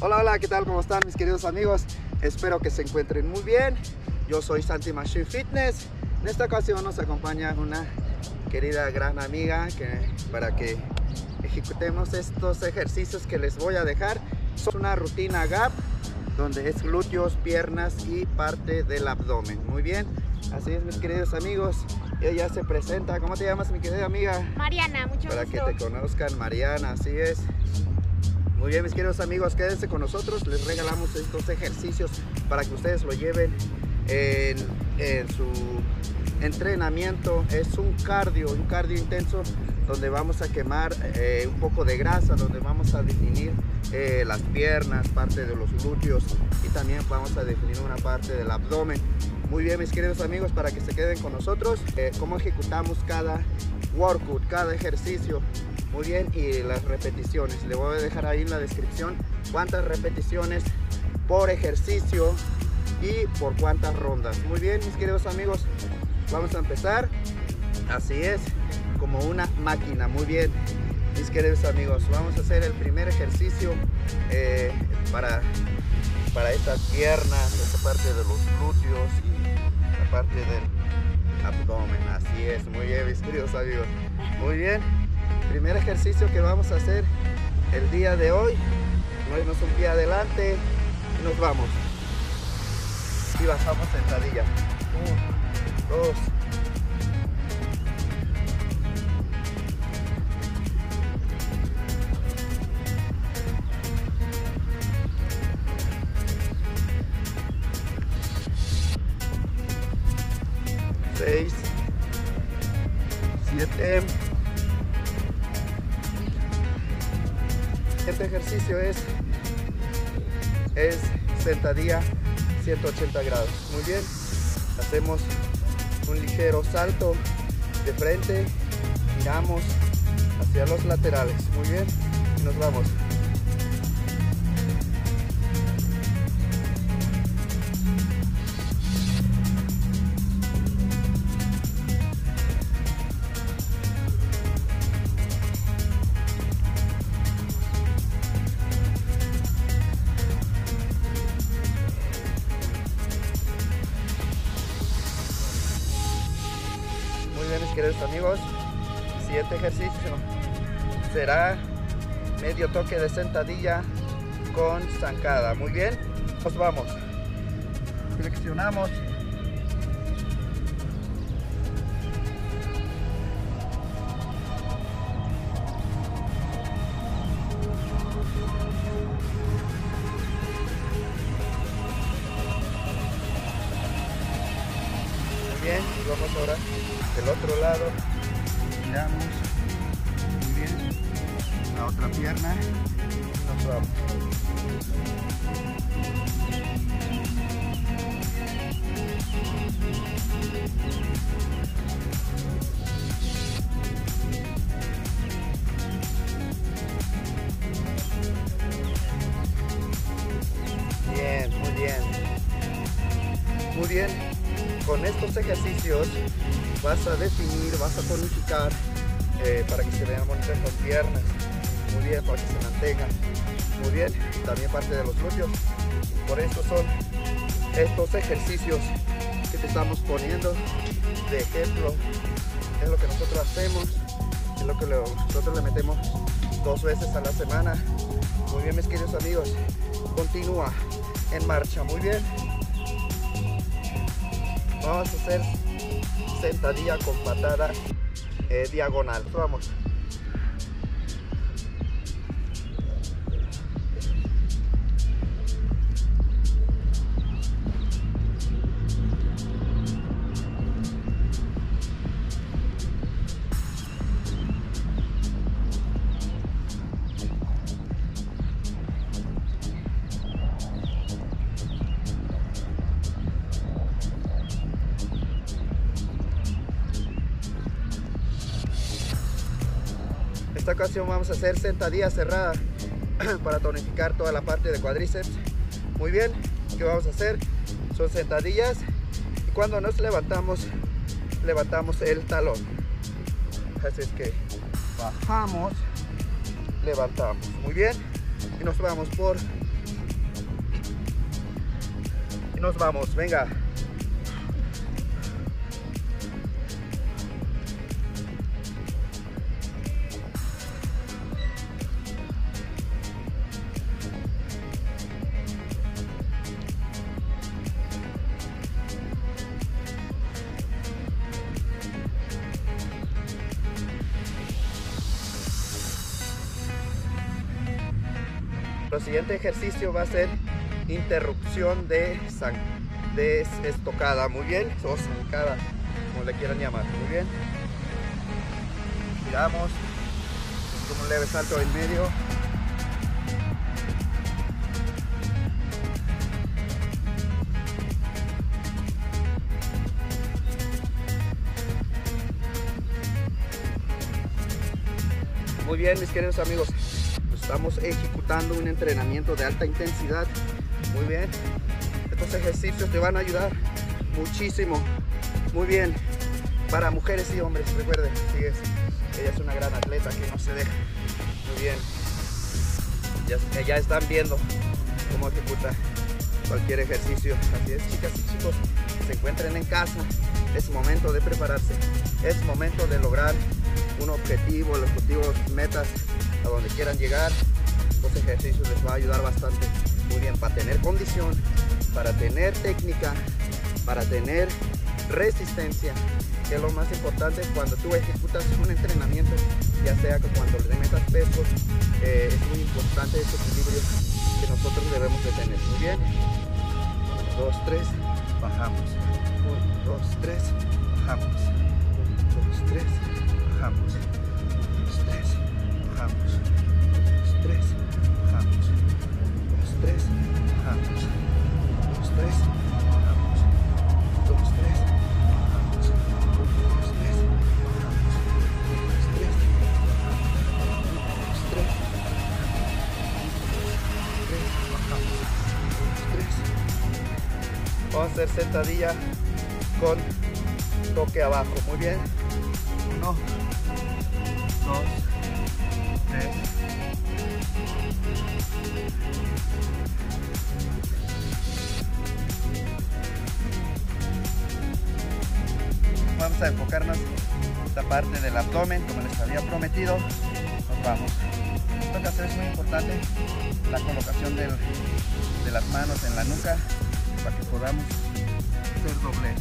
Hola, hola, ¿qué tal? ¿Cómo están mis queridos amigos? Espero que se encuentren muy bien. Yo soy Santi Machine Fitness. En esta ocasión nos acompaña una querida gran amiga que, para que ejecutemos estos ejercicios que les voy a dejar. Es una rutina GAP donde es glúteos, piernas y parte del abdomen. Muy bien, así es mis queridos amigos. Ella se presenta. ¿Cómo te llamas mi querida amiga? Mariana, mucho Para gusto. que te conozcan, Mariana, así es. Muy bien, mis queridos amigos, quédense con nosotros. Les regalamos estos ejercicios para que ustedes lo lleven en, su entrenamiento. Es un cardio, un cardio intenso donde vamos a quemar eh, un poco de grasa, donde vamos a definir eh, las piernas, parte de los glúteos y también vamos a definir una parte del abdomen. Muy bien, mis queridos amigos, para que se queden con nosotros, eh, cómo ejecutamos cada workout, cada ejercicio. Muy bien, y las repeticiones. Le voy a dejar ahí en la descripción cuántas repeticiones por ejercicio y por cuántas rondas. Muy bien, mis queridos amigos, vamos a empezar. Así es, como una máquina. Muy bien, mis queridos amigos, vamos a hacer el primer ejercicio eh, para, para estas piernas, esta parte de los glúteos y la parte del abdomen. Así es, muy bien, mis queridos amigos. Muy bien, primer ejercicio que vamos a hacer el día de hoy. Movemos un pie adelante y nos vamos. Y bajamos sentadilla. Uno, dos, Este ejercicio es, es sentadilla 180 grados. Muy bien. Hacemos un ligero salto de frente. Giramos hacia los laterales. Muy bien. Y nos vamos. Ejercicio será medio toque de sentadilla con zancada. Muy bien, nos vamos. Flexionamos. Bien, vamos ahora del otro lado. Giramos. Muy bien. La otra pierna. Nos vamos. Bien, muy bien. Muy bien. Con estos ejercicios vas a definir, vas a tonificar eh, para que se vean bonitas las piernas. Muy bien, para que se mantengan. Muy bien. También parte de los glúteos. Por eso son estos ejercicios que te estamos poniendo de ejemplo. Es lo que nosotros hacemos. Es lo que nosotros le metemos dos veces a la semana. Muy bien, mis queridos amigos. Continúa en marcha. Muy bien. Vamos a hacer sentadilla con patada eh, diagonal. Vamos. esta ocasión vamos a hacer sentadilla cerrada para tonificar toda la parte de cuádriceps. Muy bien, ¿qué vamos a hacer? Son sentadillas y cuando nos levantamos, levantamos el talón. Así es que bajamos, levantamos. Muy bien, y nos vamos por... Y nos vamos, venga. El siguiente ejercicio va a ser interrupción de, de estocada, muy bien, o zancada, como le quieran llamar, muy bien. Giramos, como un leve salto en medio. Muy bien, mis queridos amigos, Estamos ejecutando un entrenamiento de alta intensidad. Muy bien. Estos ejercicios te van a ayudar muchísimo. Muy bien. Para mujeres y hombres, recuerden, ella es una gran atleta que no se deja. Muy bien. Ya, ya están viendo cómo ejecuta cualquier ejercicio. Así es, chicas y chicos, se encuentren en casa. Es momento de prepararse. Es momento de lograr un objetivo, los objetivos, metas a donde quieran llegar. Estos ejercicios les va a ayudar bastante. Muy bien, para tener condición, para tener técnica, para tener resistencia, que es lo más importante cuando tú ejecutas un entrenamiento, ya sea que cuando le metas pesos, eh, es muy importante ese equilibrio que nosotros debemos de tener. Muy bien. 1, 2, 3, bajamos. 1, 2, 3, bajamos. 1, 2, 3, bajamos. Vamos a hacer sentadilla con toque abajo. Muy bien. Uno, dos, tres. Vamos a enfocarnos en esta parte del abdomen, como les había prometido. Nos vamos. Esto que hacer es muy importante, la colocación de las manos en la nuca para que podamos hacer doblez.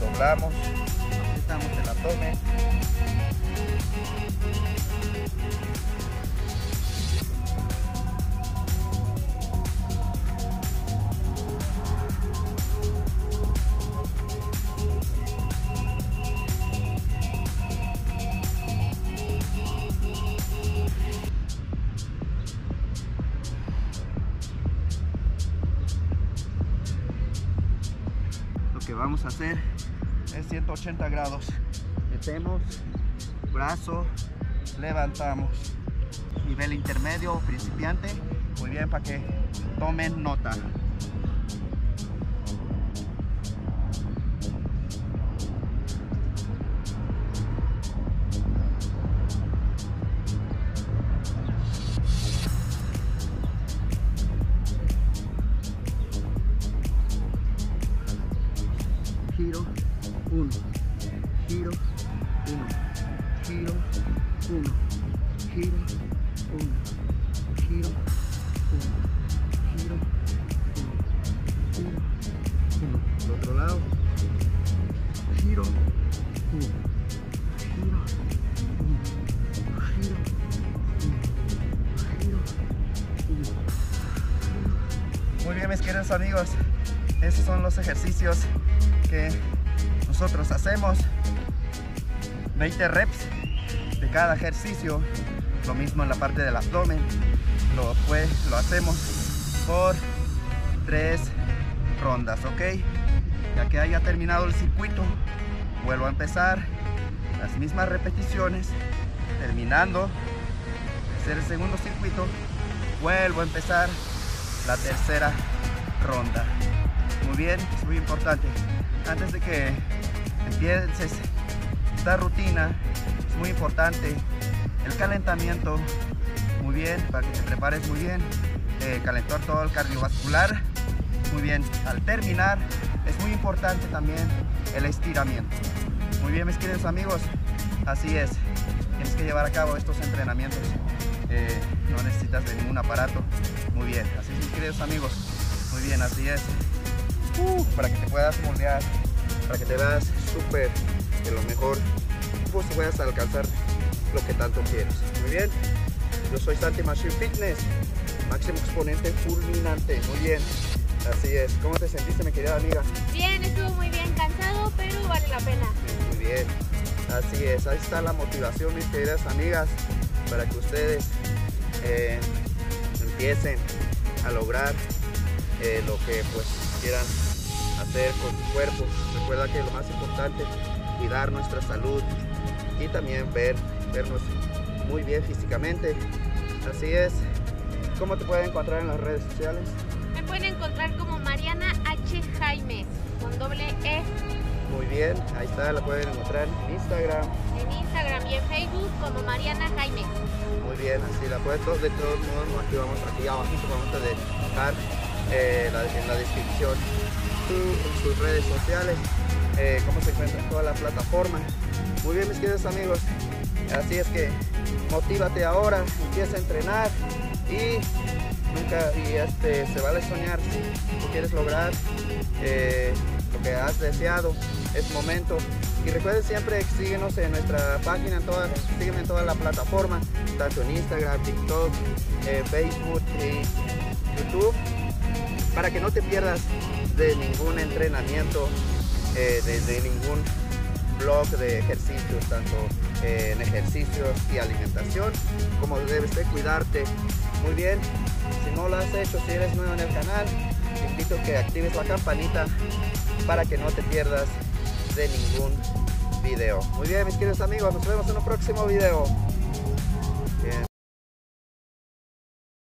Doblamos, apretamos el abdomen. Vamos a hacer es 180 grados. Metemos, brazo, levantamos. Nivel intermedio principiante. Muy bien, para que tomen nota. Giro, 1, giro, 1, giro, 1, giro, 1, giro, 1, giro, 1, giro, 1. Del otro lado, giro, 1, giro, 1, giro, 1, giro, 1. Muy bien, mis queridos amigos, estos son los ejercicios nosotros hacemos. 20 reps de cada ejercicio. Lo mismo en la parte del abdomen. Lo, pues, lo hacemos por tres rondas ok ya que haya terminado el circuito vuelvo a empezar las mismas repeticiones terminando hacer el segundo circuito vuelvo a empezar la tercera ronda. Muy bien, es muy importante. Antes de que empieces esta rutina, es muy importante el calentamiento muy bien, para que te prepares muy bien. Eh, calentar todo el cardiovascular. Muy bien, al terminar es muy importante también el estiramiento. Muy bien, mis queridos amigos, así es. Tienes que llevar a cabo estos entrenamientos. Eh, no necesitas de ningún aparato. Muy bien, así es, mis queridos amigos. Muy bien, así es. Uh, para que te puedas moldear, para que te veas súper de lo mejor, pues puedas alcanzar lo que tanto quieres. Muy bien, yo soy Santi Machine Fitness, máximo exponente fulminante. Muy bien, así es. ¿Cómo te sentiste, mi querida amiga? Bien, estuvo muy bien, cansado, pero vale la pena. Muy bien, así es. Ahí está la motivación, mis queridas amigas, para que ustedes eh, empiecen a lograr eh, lo que pues quieran hacer con su cuerpo. Recuerda que lo más importante, cuidar nuestra salud y también ver, vernos muy bien físicamente. Así es. ¿Cómo te pueden encontrar en las redes sociales? Me pueden encontrar como Mariana H. Jaimes, con doble E. Muy bien, ahí está, la pueden encontrar en Instagram. En Instagram y en Facebook como Mariana Jaimes. Muy bien, así la pueden, de todos modos, aquí vamos, aquí abajo vamos a dejar eh, la, en la descripción su, sus redes sociales, eh, cómo se encuentra en toda la plataforma. Muy bien, mis queridos amigos, así es que motívate ahora, empieza a entrenar y nunca y este se vale soñar. Si tú quieres lograr eh, lo que has deseado es momento. Y recuerden siempre síguenos en nuestra página en toda, sígueme en toda la plataforma tanto en Instagram, TikTok, eh, Facebook y YouTube para que no te pierdas de ningún entrenamiento eh, de, ningún blog de ejercicios, tanto en ejercicios y alimentación, como debes de cuidarte muy bien. Si no lo has hecho, si eres nuevo en el canal, te invito a que actives la campanita para que no te pierdas de ningún video. Muy bien, mis queridos amigos, nos vemos en un próximo video.